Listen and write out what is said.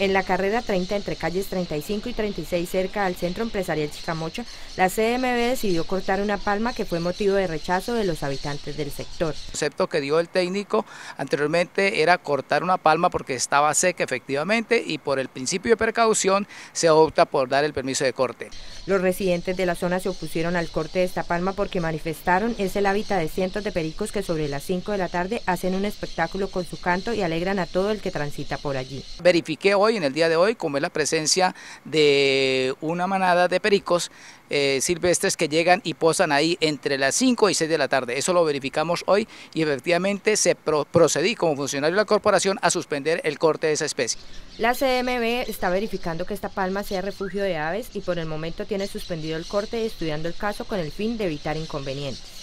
En la carrera 30 entre calles 35 y 36 cerca al centro empresarial Chicamocha, la CMB decidió cortar una palma que fue motivo de rechazo de los habitantes del sector. El concepto que dio el técnico anteriormente era cortar una palma porque estaba seca efectivamente y por el principio de precaución se opta por dar el permiso de corte. Los residentes de la zona se opusieron al corte de esta palma porque manifestaron es el hábitat de cientos de pericos que sobre las 5 de la tarde hacen un espectáculo con su canto y alegran a todo el que transita por allí. Verifiqué hoy, en el día de hoy, como es la presencia de una manada de pericos eh, silvestres que llegan y posan ahí entre las 5 y 6 de la tarde. Eso lo verificamos hoy y efectivamente se procedí como funcionario de la corporación a suspender el corte de esa especie. La CMB está verificando que esta palma sea refugio de aves y por el momento tiene suspendido el corte estudiando el caso con el fin de evitar inconvenientes.